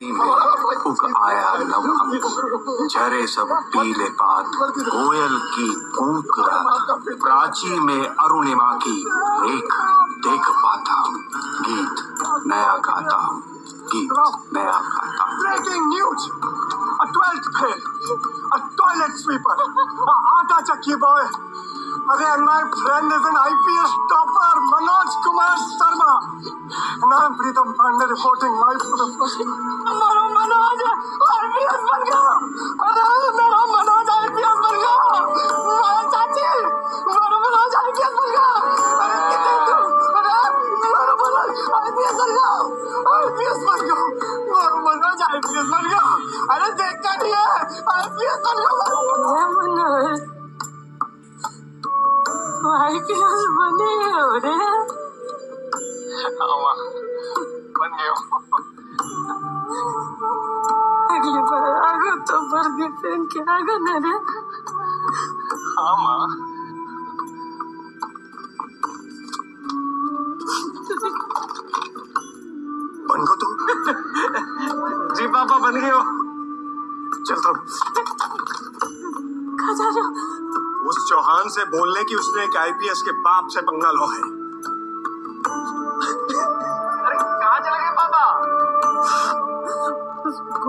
उग आया झरे सब पीले पात, कोयल की कूक प्राची में अरुणिमा की रेख देख पाता गीत नया गाता गीत नया गाता breaking news a twelfth fail a toilet sweeper आटा चक्की बॉय अरे my friend is an IPS topper Manoj Kumar Sharma Pritam Pandey reporting live for the first time. हमारा मनोज IPS बन गया। अरे, मेरा मनोज IPS बन गया। माया चाची, मेरा मनोज IPS बन गया। अरे मेरा मनोज IPS बन गया। IPS बन गया। मेरा मनोज IPS बन गया। अरे, देखता नहीं है। IPS बन गया। मनोज। आईपीएस बने हो रे अगली बार आगो तो वर्दी पहन के आगो ना रे। हाँ माँ। बन गो तुम? जी पापा बन गए हो। चल तो कहाँ जा रहे हो। उस चौहान से बोलने की उसने एक आईपीएस के बाप से पंगा लो है।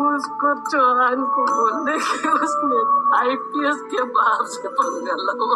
उसको चौहान को बोलने के उसने आईपीएस के बाप से पंगा लो